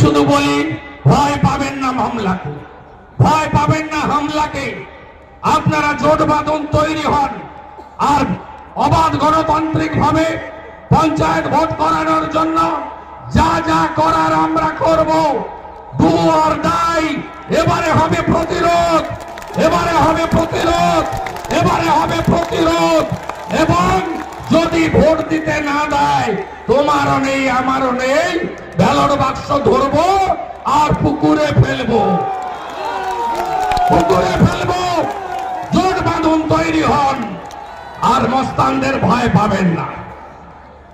শুধু বলি, ভয় পাবেন না মামলাকে। ভয় পাবেন না হামলাকে। আপনারা জোট বাঁধন তৈরি হন। আর অবাধ গণতান্ত্রিক ভাবে পঞ্চায়েত ভোট করানোর জন্য যা যা করার আমরা করব। ডু আর ডাই এবারে হবে প্রতিরোধ। এবারে হবে প্রতিরোধ। এবারে হবে প্রতিরোধ। এবং যদি ভোট দিতে না দেয়, তোমারও নেই, আমারও নেই। ব্যালট বাক্স ধরবো আর পুকুরে ফেলব। পুকুরে ফেলব, জোট বাঁধন তৈরি হন, আর মস্তানদের ভয় পাবেন না।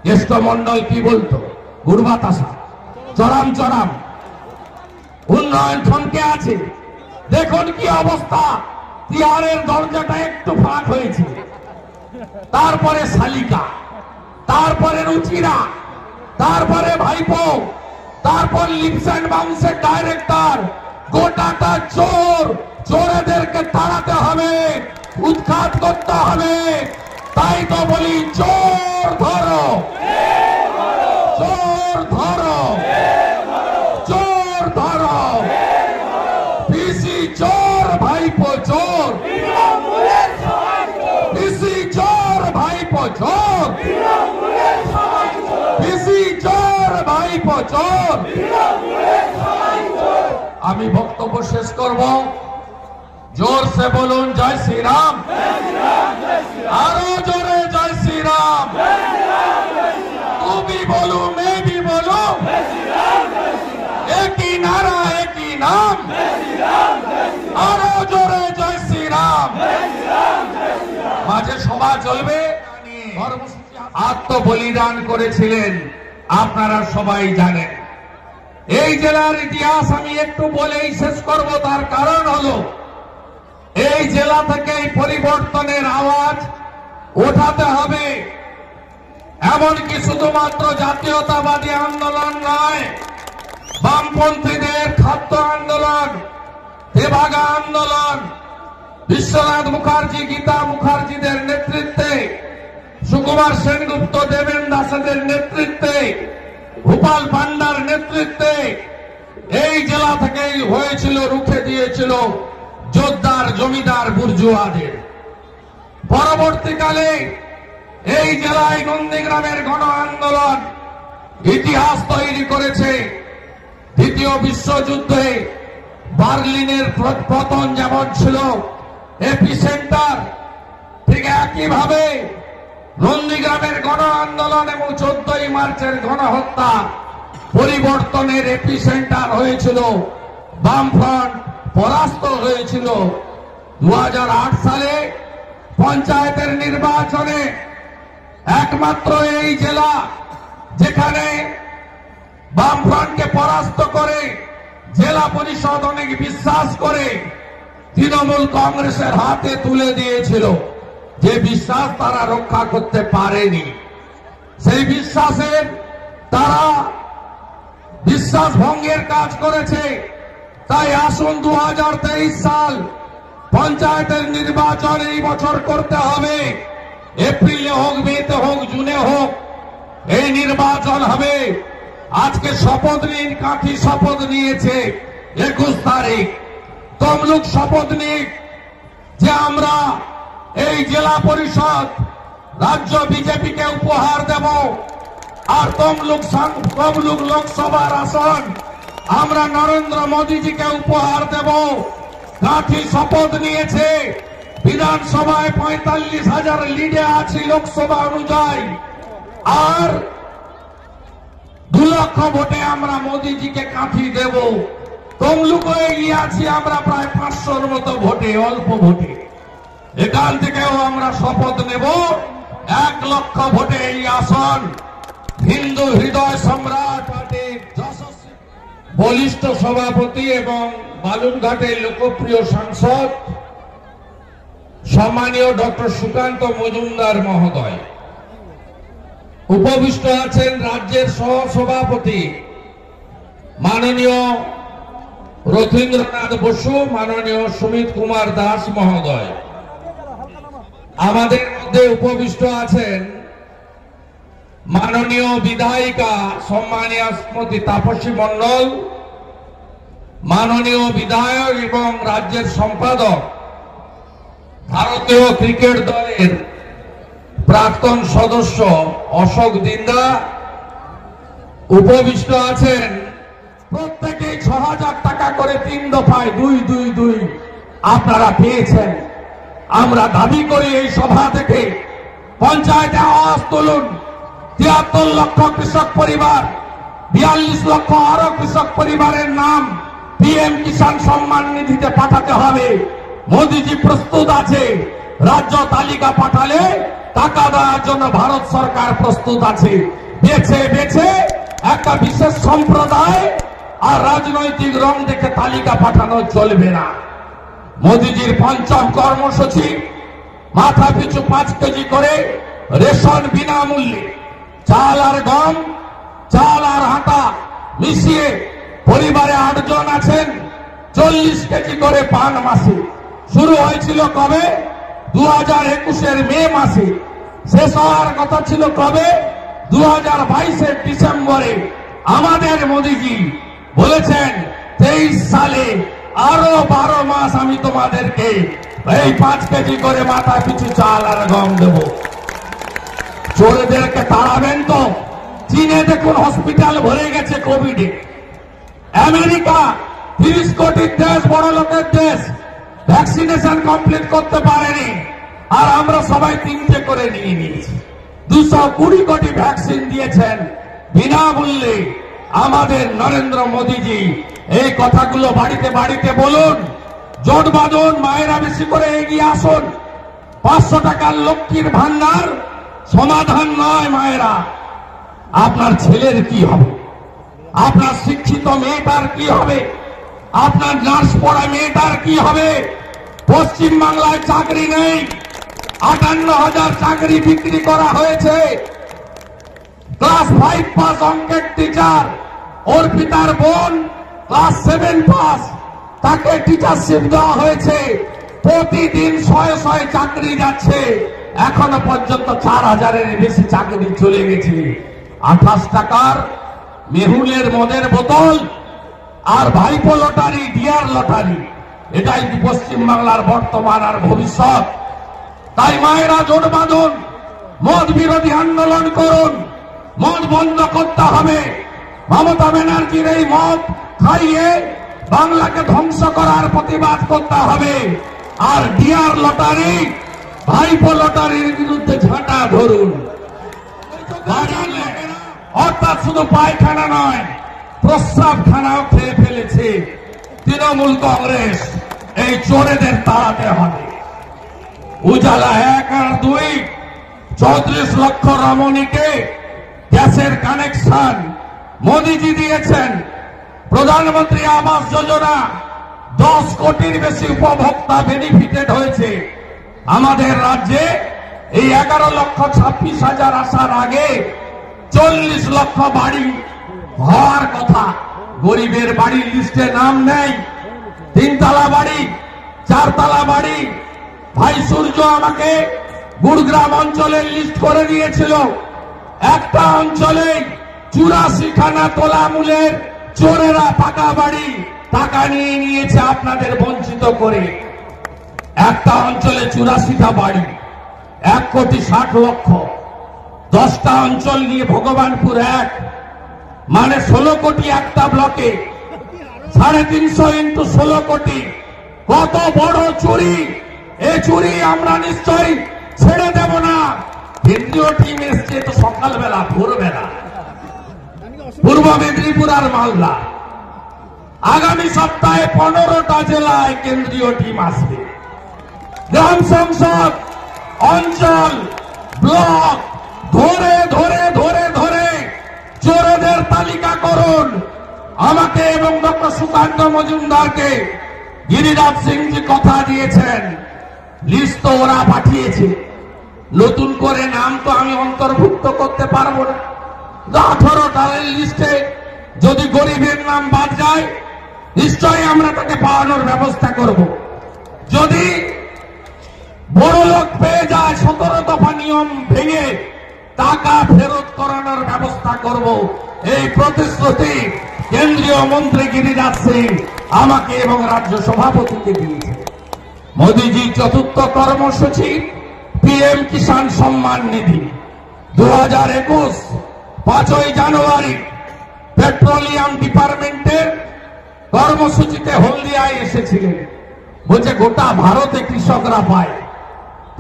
জ্যেষ্ঠ মন্ডল কি বলতো? গুরবাতাসা, চরাম চরাম। উন্নয়ন থমকে আছে। দেখুন কি অবস্থা। তিহারের দরজাটা একটু ফাঁক হয়েছে। তারপরে শালিকা, তারপরে রুচিরা। তারপরে ভাইপো, তারপর লিপস অ্যান্ড বাউন্সের ডাইরেক্টর। গোটাটা চোর, চোরেদেরকে তাড়াতে হবে, উৎখাত করতে হবে। তাই তো বলি, চোর ধরো। চোর ধরো চোর ধরো পিসি চোর ভাইপো চোর পিসি চোর ভাইপো চোর পিসি চোর নির্বাচন। আমি বক্তব্য শেষ করব। জোর সে বলুন জয় শ্রীরাম। আরও জোরে জয় শ্রীরাম। তুমি বলো মেবি বলো। একই নারা একই নাম। আরও জোরে জয় শ্রীরাম। মাঝে সভা চলবে। আত্মবলিদান করেছিলেন। আপনারা সবাই জানেন। এই জেলার ইতিহাস আমি একটু বলেই শেষ করব, তার কারণ হলো, এই জেলা থেকে পরিবর্তনের আওয়াজ ওঠাতে হবে। এমনকি শুধুমাত্র জাতীয়তাবাদী আন্দোলন নয়, বামপন্থীদের খাদ্য আন্দোলন দেবাগা আন্দোলন, বিশ্বনাথ মুখার্জি, গীতা মুখার্জিদের নেতৃত্বে সুকুমার সেনগুপ্ত, দেবেন দাসেদের নেতৃত্বে ভূপাল পান্ডার নেতৃত্বে, এই জেলা থেকেই হয়েছিল, রুখে দিয়েছিল যোদ্ধার জমিদার বুর্জুয়াদের। পরবর্তীকালে এই জেলায় নন্দীগ্রামের গণ আন্দোলন ইতিহাস তৈরি করেছে। দ্বিতীয় বিশ্বযুদ্ধে বার্লিনের পতন যেমন ছিল এপি সেন্টার ঠিক একইভাবে নন্দীগ্রামের গণ আন্দোলন এবং চোদ্দই মার্চের গণহত্যা পরিবর্তনের এপি সেন্টার হয়েছিল, বামফ্রন্ট পরাস্ত হয়েছিল। দু হাজার আট সালে পঞ্চায়েতের নির্বাচনে একমাত্র এই জেলা যেখানে বামফ্রন্টকে পরাস্ত করে জেলা পরিষদ অনেক বিশ্বাস করে তৃণমূল কংগ্রেসের হাতে তুলে দিয়েছিল। যে বিশ্বাস তারা রক্ষা করতে পারেনি, সেই বিশ্বাসের তারা বিশ্বাস ভঙ্গের কাজ করেছে। তাই আসুন দুহাজার তেইশ সাল পঞ্চায়েতের নির্বাচন এই বছর করতে হবে। এপ্রিলে হোক, মেতে হোক, জুনে হোক, এই নির্বাচন হবে। আজকে শপথ নিন, কাঠি শপথ নিয়েছে একুশ তারিখ। তমলুক শপথ নিক যে আমরা এই জেলা পরিষদ রাজ্য বিজেপিকে উপহার দেব। আর তমলুক তমলুক লোকসভার আসন আমরা নরেন্দ্র মোদীজিকে উপহার দেব। কাঠি শপথ নিয়েছে। বিধানসভায় পঁয়তাল্লিশ হাজার লিডে আছি লোকসভা অনুযায়ী। আর দু লক্ষ ভোটে আমরা মোদীজিকে কাঠি দেব। তমলুকও এগিয়ে আছি, আমরা প্রায় পাঁচশোর মতো ভোটে, অল্প ভোটে। এখান থেকেও আমরা শপথ নেব, এক লক্ষ ভোটে এই আসন হিন্দু হৃদয় সম্রাট পার্টির বলিষ্ঠ সভাপতি এবং বালুরঘাটের লোকপ্রিয় সাংসদ, সম্মানীয় ডক্টর সুকান্ত মজুমদার মহোদয়। উপবিষ্ট আছেন রাজ্যের সহসভাপতি মাননীয় রথীন্দ্রনাথ বসু, মাননীয় সুমিত কুমার দাস মহোদয়। আমাদের মধ্যে উপবিষ্ট আছেন মাননীয় বিধায়িকা সম্মানীয় শ্রীমতী তাপসী মণ্ডল, মাননীয় বিধায়ক এবং রাজ্যের সম্পাদক, ভারতীয় ক্রিকেট দলের প্রাক্তন সদস্য অশোক দিন্দা। উপবিষ্ট আছেন প্রত্যেকে ছ হাজার টাকা করে তিন দফায় দুই দুই দুই আপনারা পেয়েছেন। আমরা দাবি করি এই সভা থেকে পঞ্চায়েতে আওয়াজ তুলুন। তিয়াত্তর লক্ষ কৃষক পরিবার, বিয়াল্লিশ লক্ষ আরও কৃষক পরিবারের নাম পিএম কিষাণ সম্মান নিধিতে পাঠাতে হবে। মোদিজি প্রস্তুত আছে, রাজ্য তালিকা পাঠালে টাকা দেওয়ার জন্য ভারত সরকার প্রস্তুত আছে। বেছে বেছে একটা বিশেষ সম্প্রদায় আর রাজনৈতিক রং দেখে তালিকা পাঠানো চলবে না। মোদিজির পঞ্চম কর্মসূচি, মাথা পিছু পাঁচ কেজি করে রেশন বিনামূল্যে। চাল আর গম, চাল আর আটা মিশিয়ে পরিবারে আটজন আছেন, চল্লিশ কেজি করে পান মাসে। শুরু হয়েছিল কবে? দু হাজার একুশের মে মাসে। শেষ হওয়ার কথা ছিল কবে? দু হাজার বাইশের ডিসেম্বরে। আমাদের মোদিজি বলেছেন, তেইশ সালে আরও বারো মাস আমি তোমাদেরকে এই পাঁচ কেজি করে মাথা পিছু চাল আর গম দেব। চোরেদেরকে তাড়াবেন তো। চীনে দেখুন হসপিটাল ভরে গেছে কোভিডে আমেরিকা, তিরিশ কোটির দেশ, বড় লোকের দেশ। ভ্যাকসিনেশন কমপ্লিট করতে পারেনি। আর আমরা সবাই তিনটে করে নিয়ে নিয়েছি। দুশো কুড়ি কোটি ভ্যাকসিন দিয়েছেন। বিনামূল্যে আমাদের নরেন্দ্র মোদীজি এই কথাগুলো বাড়িতে বাড়িতে বলুন। জোট বাঁধুন, মায়েরা বেশি করে এগিয়ে আসুন। পাঁচশো টাকার লক্ষ্মীর ভান্ডার সমাধান নয় মায়েরা। আপনার ছেলের কি হবে? আপনার শিক্ষিত মেয়েটার কি হবে? আপনার নার্স পড়া মেয়েটার কি হবে? পশ্চিম বাংলায় চাকরি নেই। আটান্ন হাজার চাকরি বিক্রি করা হয়েছে। ক্লাস ফাইভ পাস অঙ্কের টিচার ওর পিতার বোন ক্লাস সেভেন পাস তাকে টিচারশিপ দেওয়া হয়েছে। প্রতিদিন শয়ে শয়ে চাকরি যাচ্ছে। এখনও পর্যন্ত চার হাজারের বেশি চাকরি চলে গেছে। আঠাশ টাকার মেহুলের মদের বোতল আর ভাইপো লটারি, ডিয়ার লটারি। এটাই পশ্চিম বাংলার বর্তমান আর ভবিষ্যৎ? তাই মায়েরা জোট বাঁধুন, মদ বিরোধী আন্দোলন করুন, মদ বন্ধ করতে হবে। মমতা ব্যানার্জির এই মদ খাইয়ে বাংলাকে ধ্বংস করার প্রতিবাদ করতে হবে। আর ডিয়ার লটারি, ভাইপো লটারির বিরুদ্ধে ঝাঁটা ধরুন। অর্থাৎ শুধু পায়খানা নয়, প্রস্রাবখানাও খেয়ে ফেলেছে তৃণমূল কংগ্রেস। এই চোরেদের তাড়াতে হবে। উজালা এক আর দুই, চৌত্রিশ লক্ষ রমণীকে গ্যাসের কানেকশন মোদিজি দিয়েছেন। প্রধানমন্ত্রী আবাস যোজনা দশ কোটির বেশি উপভোক্তা বেনিফিটেড হয়েছে। আমাদের রাজ্যে এই এগারো লক্ষ ছাব্বিশ হাজার আসার আগে চল্লিশ লক্ষ বাড়ি হওয়ার কথা। গরিবের বাড়ির লিস্টে নাম নেই। তিনতলা বাড়ি, চারতলা বাড়ি। ভাই সূর্য আমাকে গুড়গ্রাম অঞ্চলের লিস্ট করে দিয়েছিল। একটা অঞ্চলে চুরাশি খানা তোলামূলের চোরেরা পাকা বাড়ি, টাকা নিয়ে নিয়েছে আপনাদের বঞ্চিত করে। একটা অঞ্চলে চুরাশিটা বাড়ি, এক কোটি ষাট লক্ষ। দশটা অঞ্চল নিয়ে ভগবানপুর এক মানে ষোলো কোটি একটা ব্লকে। সাড়ে তিনশো ইন্টু ষোলো কোটি। কত বড় চুরি! এ চুরি আমরা নিশ্চয়ই ছেড়ে দেব না। কেন্দ্রীয় টিম এসছে তো সকালবেলা, ভোরবেলা। পূর্ব মেদিনীপুর আর মালদা। আগামী সপ্তাহে পনেরোটা জেলায় কেন্দ্রীয় টিম আসবে। গ্রাম সংসদ, অঞ্চল, ব্লক, ধরে ধরে ধরে ধরে চোরেদের তালিকা করুন। আমাকে এবং ডক্টর সুকান্ত মজুমদারকে গিরিরাজ সিংজি কথা দিয়েছেন। লিস্ট তো ওরা পাঠিয়েছে। নতুন করে নাম তো আমি অন্তর্ভুক্ত করতে পারব না। আঠারো টালের লিস্টে যদি গরিবের নাম বাদ যায়, নিশ্চয়ই আমরা তাকে পাওয়ানোর ব্যবস্থা করব। যদি বড় লোক পেয়ে যায়, সতেরো দফা নিয়ম ভেঙে টাকা ফেরত করানোর ব্যবস্থা করব। এই প্রতিশ্রুতি কেন্দ্রীয় মন্ত্রী গিরিরাজ সিং আমাকে এবং রাজ্য সভাপতিকে দিয়েছে মোদীজি চতুর্থ কর্মসূচি, পিএম কিষাণ সম্মান নিধি। দু হাজার একুশ পাঁচই জানুয়ারি পেট্রোলিয়াম ডিপার্টমেন্টের কর্মসূচিতে হলদিয়ায় এসেছিলেন। বলছে গোটা ভারতে কৃষকরা পায়।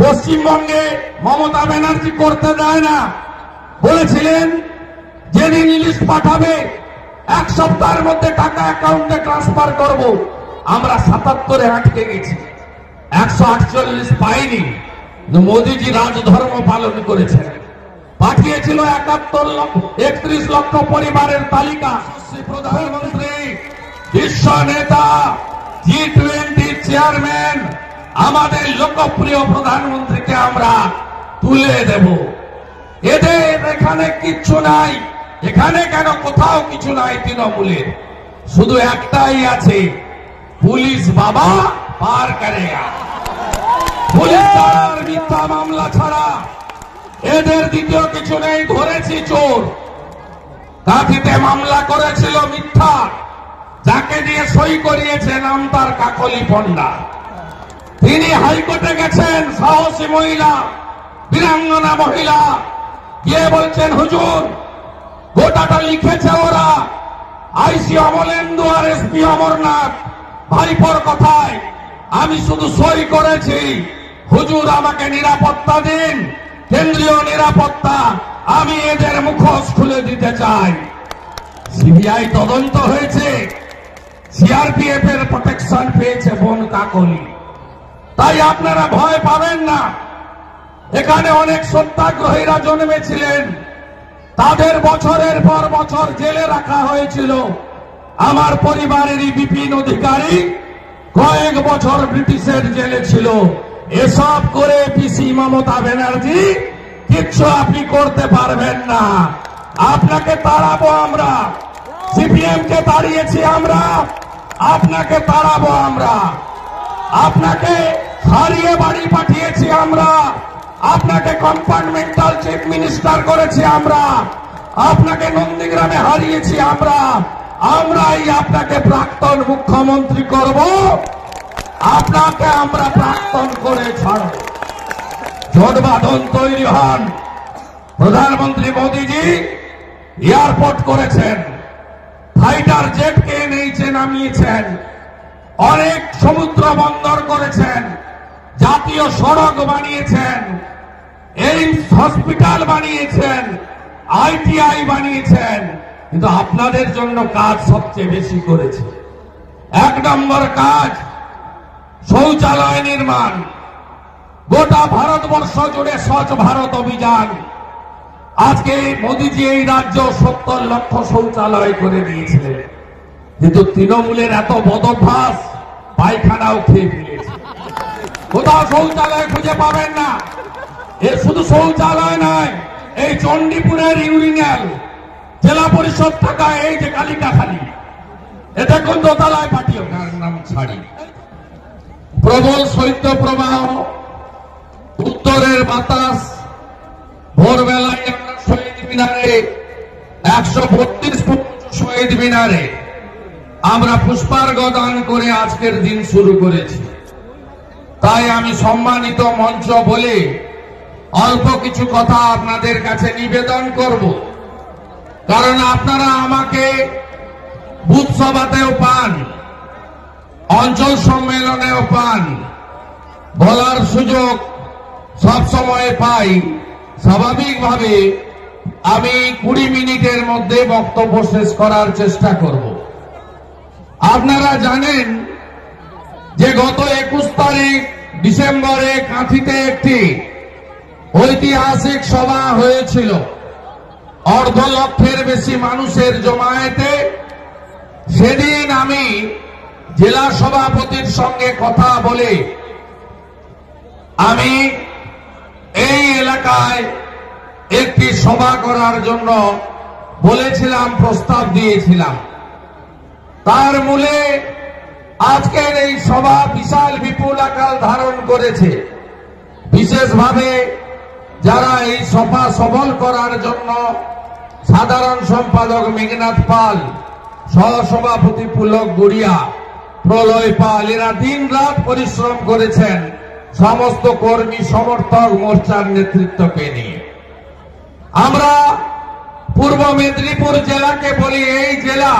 পশ্চিমবঙ্গে মমতা ব্যানার্জি করতে দেয় না। বলেছিলেন, যেদিন ইলিশ পাঠাবে, এক সপ্তাহের মধ্যে টাকা অ্যাকাউন্টে ট্রান্সফার করব। আমরা সাতাত্তরে আটকে গেছি। একশো আটচল্লিশ পাইনি। মোদীজি রাজধর্ম পালন করেছেন। পাঠিয়েছিল একাত্তর লক্ষ, একত্রিশ লক্ষ পরিবারের তালিকা। প্রধানমন্ত্রী, বিশ্ব নেতা জি টোয়েন্টি চেয়ারম্যান, আমাদের লোকপ্রিয় প্রধানমন্ত্রীকে আমরা তুলে দেব। এদের এখানে কিচ্ছু নাই। এখানে কেন কোথাও কিছু নাই তৃণমূলের? শুধু একটাই আছে, পুলিশ বাবা পার করেগা পুলিশ মিথ্যা মামলা ছাড়া এদের দ্বিতীয় কিছু নেই, ধরেছি চোর। কাঁথিতে মামলা করেছিল মিথ্যা। যাকে দিয়ে সই করিয়েছে নাম তার কাকলি পণ্ডা। তিনি হাইকোর্টে গেছেন, সাহসী মহিলা, বীরাঙ্গনা মহিলা। গিয়ে বলছেন, হুজুর, গোটাটা লিখেছে ওরা। আইসি অমলেন্দু আর এসপি অমরনাথ, ভাইপোর কথায়। আমি শুধু সই করেছি। হুজুর, আমাকে নিরাপত্তা দিন। কেন্দ্রীয় নিরাপত্তা আমি এদের মুখোশ খুলে দিতে চাই। সিবিআই তদন্ত হয়েছে। সিআরপিএফ এর প্রোটেকশন পেয়েছে বন কাকলি। তাই আপনারা ভয় পাবেন না। এখানে অনেক সত্যাগ্রহীরা জন্মেছিলেন। তাদের বছরের পর বছর জেলে রাখা হয়েছিল। আমার পরিবারেরই বিপিন অধিকারী কয়েক বছর ব্রিটিশের জেলে ছিল। এসব করে পিসি মমতা ব্যানার্জি কিচ্ছু আপনি করতে পারবেন না। আপনাকে তাড়াবো আমরা। সিপিএম কে তাড়িয়েছি আমরা। আপনাকে তাড়াবো আমরা। আপনাকে হারিয়ে বাড়ি পাঠিয়েছি আমরা। আপনাকে কম্পার্টমেন্টাল চিফ মিনিস্টার করেছি আমরা। আপনাকে নন্দীগ্রামে হারিয়েছি আমরা। আমরাই আপনাকে প্রাক্তন মুখ্যমন্ত্রী করব। আপনাকে আমরা প্রাক্তন করে ছাড়ব। জোট বাঁধন তৈরি হন। প্রধানমন্ত্রী মোদীজি এয়ারপোর্ট করেছেন। ফাইটার জেটকে নিচে নামিয়েছেন। অনেক সমুদ্র বন্দর করেছেন। জাতীয় সড়ক বানিয়েছেন। এইমস হসপিটাল বানিয়েছেন। আইটিআই বানিয়েছেন। কিন্তু আপনাদের জন্য কাজ সবচেয়ে বেশি করেছে। এক নম্বর কাজ শৌচালয় নির্মাণ। গোটা ভারতবর্ষ জুড়ে স্বচ্ছ ভারত অভিযান। আজকে মোদীজি এই রাজ্য সত্তর লক্ষ শৌচালয় করে দিয়েছিলেন। কিন্তু তৃণমূলের এত বদভ্যাস পায়খানাও খেয়ে ফেলেছে। কোথাও শৌচালয় খুঁজে পাবেন না। এ শুধু শৌচালয় নয়, এই চণ্ডীপুরের ইউরিনাল জেলা পরিষদ থাকা এই যে কালিকাখালী। এটা কোন দোতলায় পাঠিয়ে নাম ছাড়ি। প্রবল শৈত্য প্রবাহ উত্তরের বাতাস, ভোরবেলায় আমরা শহীদ মিনারে, একশো বত্রিশ ফুট শহীদ মিনারে। আমরা পুষ্পার্ঘ দান করে আজকের দিন শুরু করেছি। তাই আমি সম্মানিত মঞ্চ বলে অল্প কিছু কথা আপনাদের কাছে নিবেদন করব। কারণ আপনারা আমাকে বুথ সভাতেও পান। অঞ্চল সম্মেলনেও পান বলার সুযোগ সব সময় পাই। স্বাভাবিকভাবে আমি কুড়ি মিনিটের মধ্যে বক্তব্য শেষ করার চেষ্টা করব। আপনারা জানেন যে গত একুশ তারিখ ডিসেম্বরে কাঁথিতে একটি ঐতিহাসিক সভা হয়েছিল। অর্ধ লক্ষের বেশি মানুষের জমায়েতে। সেদিন আমি জেলা সভাপতির সঙ্গে কথা বলে আমি এই এলাকায় একটি সভা করার জন্য বলেছিলাম, প্রস্তাব দিয়েছিলাম। তার মূলে আজকের এই সভা বিশাল বিপুল আকার ধারণ করেছে। বিশেষভাবে যারা এই সভা সফল করার জন্য সাধারণ সম্পাদক মেঘনাথ পাল, সহসভাপতি পুলক গুড়িয়া প্রলয় পাল এরা দিন রাত পরিশ্রম করেছেন। সমস্ত কর্মী সমর্থক মোর্চার নেতৃত্বকে নিয়ে। আমরা পূর্ব মেদিনীপুর জেলাকে বলি এই জেলা।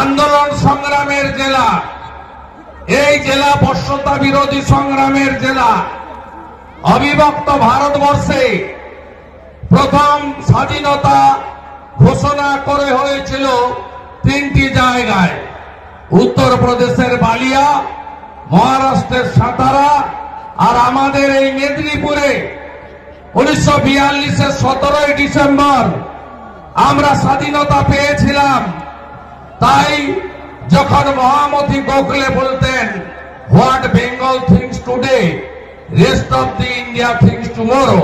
আন্দোলন সংগ্রামের জেলা। এই জেলা বর্ষতা বিরোধী সংগ্রামের জেলা। অবিভক্ত ভারতবর্ষে প্রথম স্বাধীনতা ঘোষণা করে হয়েছিল তিনটি জায়গায়। উত্তরপ্রদেশের বালিয়া, মহারাষ্ট্রের সাতারা, আর আমাদের এই মেদিনীপুরে উনিশশো বিয়াল্লিশের সতেরোই ডিসেম্বর আমরা স্বাধীনতা পেয়েছিলাম। তাই যখন মহামতি গোখলে বলতেন, what Bengal thinks today, rest of the India thinks tomorrow,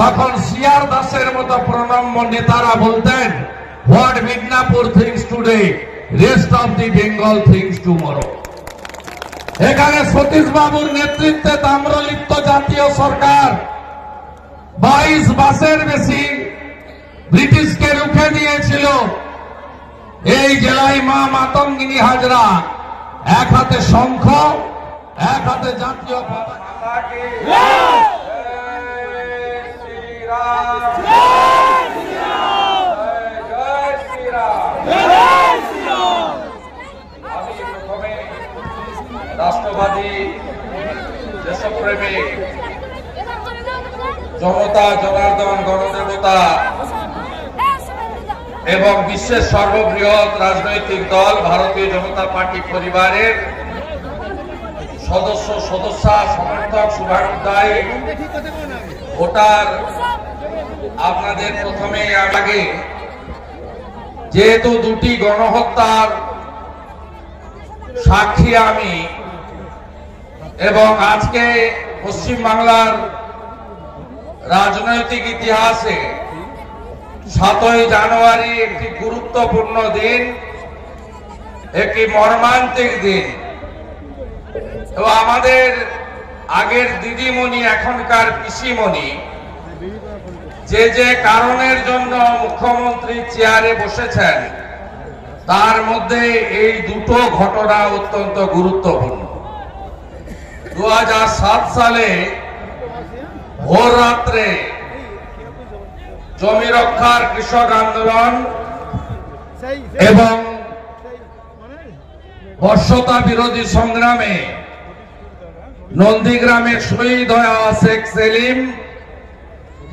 তখন সিয়ার দাসের মতো প্রণম্য নেতারা বলতেন, what Midnapore thinks today rest of the Bengal thinks tomorrow এখানে সতীশ বাবুর নেতৃত্বে তাম্রলিপ্ত জাতীয় সরকার। বাইশ বাসের বেশি ব্রিটিশকে রুখে দিয়েছিল। এই জেলায় মা মাতঙ্গিনী হাজরা। এক হাতে শঙ্খ, এক হাতে জাতীয় পতাকা আমি প্রথমে রাষ্ট্রবাদী দেশপ্রেমিক জনতা, জনার্দন, গণদেবতা এবং বিশ্বের সর্ববৃহৎ রাজনৈতিক দল ভারতীয় জনতা পার্টি পরিবারের সদস্য, সদস্যা, সমর্থক শুভানুদ্দায়ী ভোটার। আপনাদের প্রথমে আগে যেহেতু দুটি গণহত্যার সাক্ষী আমি এবং আজকে পশ্চিম বাংলার রাজনৈতিক ইতিহাসে সাতই জানুয়ারি একটি গুরুত্বপূর্ণ দিন, একটি মর্মান্তিক দিন। এবং আমাদের আগের দিদিমণি, এখনকার পিসিমণি, যে যে কারণের জন্য মুখ্যমন্ত্রী চেয়ারে বসেছেন, তার মধ্যে এই দুটো ঘটনা অত্যন্ত গুরুত্বপূর্ণ। দু হাজার সাত সালে ভোর রাত্রে জমি রক্ষার কৃষক আন্দোলন এবং বর্ষতা বিরোধী সংগ্রামে নন্দীগ্রামে শহীদ হওয়া শেখ সেলিম,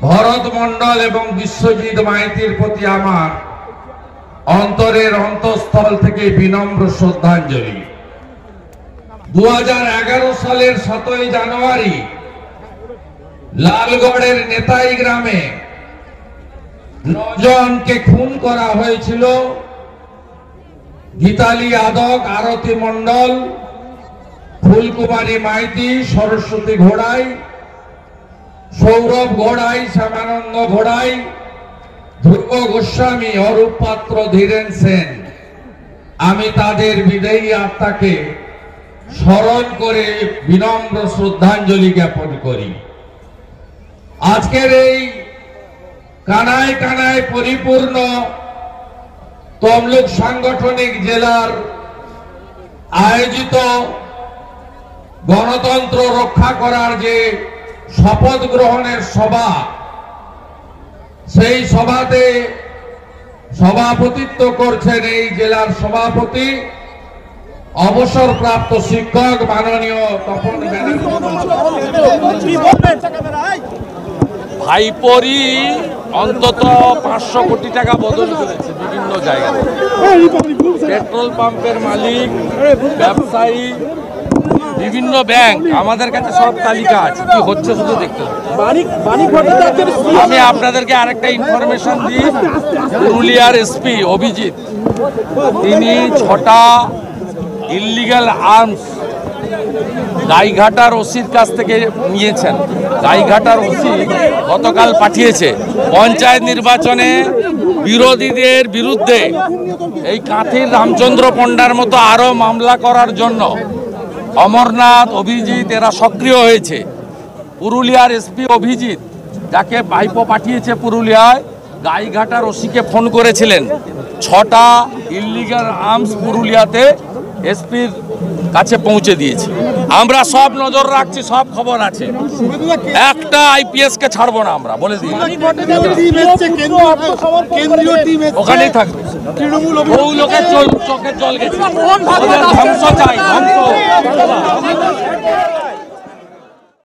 ভরত মন্ডল এবং বিশ্বজিৎ মাইতির প্রতি আমার অন্তরের অন্তঃস্থল থেকে বিনম্র শ্রদ্ধাঞ্জলি। দু হাজার এগারো সালের সতই জানুয়ারি লালগড়ের নেতাই গ্রামে নজনকে খুন করা হয়েছিল। গীতালি আদক, আরতি মন্ডল ফুলকুমারী মাইতি, সরস্বতী ঘোড়াই, সৌরভ ঘোড়াই, শ্যামানন্দ ঘোড়াই, ধ্রুব গোস্বামী অরূপ পাত্র ধীরেন সেন। আমি তাদের বিদায়ী আত্মাকে স্মরণ করে বিনম্র শ্রদ্ধাঞ্জলি জ্ঞাপন করি। আজকের এই কানায় কানায় পরিপূর্ণ তমলুক সাংগঠনিক জেলার আয়োজিত গণতন্ত্র রক্ষা করার যে শপথ গ্রহণের সভা, সেই সভাতে সভাপতিত্ব করছেন এই জেলার সভাপতি অবসরপ্রাপ্ত শিক্ষক, মাননীয় ভাইপরি অন্তত পাঁচশো কোটি টাকা বদল করেছে বিভিন্ন জায়গায়। পেট্রোল পাম্পের মালিক, ব্যবসায়ী, বিভিন্ন ব্যাংক, আমাদের কাছে সব তালিকা আছে। কি হচ্ছে শুধু দেখতে আমি আপনাদেরকে আরেকটা ইনফরমেশন দিই। পুরুলিয়ার এসপি অভিজিৎ। তিনি ছটা ইললিগাল আর্মস গাইঘাটার ওসির কাছ থেকে নিয়েছেন। গাইঘাটার ওসি গতকাল পাঠিয়েছে। পঞ্চায়েত নির্বাচনে বিরোধীদের বিরুদ্ধে এই কাঁথির রামচন্দ্র পণ্ডার মতো আরও মামলা করার জন্য অমরনাথ, অভিজিৎ, এরা সক্রিয় হয়েছে। পুরুলিয়ার এসপি অভিজিৎ, যাকে বাইপো পাঠিয়েছে পুরুলিয়ায় গাইঘাটার ওসিকে ফোন করেছিলেন। ছটা ইল্লিগাল আর্মস পুরুলিয়াতে এসপির কাছে পৌঁছে দিয়েছি। আমরা সব নজর রাখছি সব খবর আছে। একটা আইপিএস কে ছাড়বো না আমরা বলে দিই। কেন্দ্রীয় টিম ওখানেই থাকবে। বহু লোকের চোখের জল গেছে। ধ্বংস চাই ধ্বংস।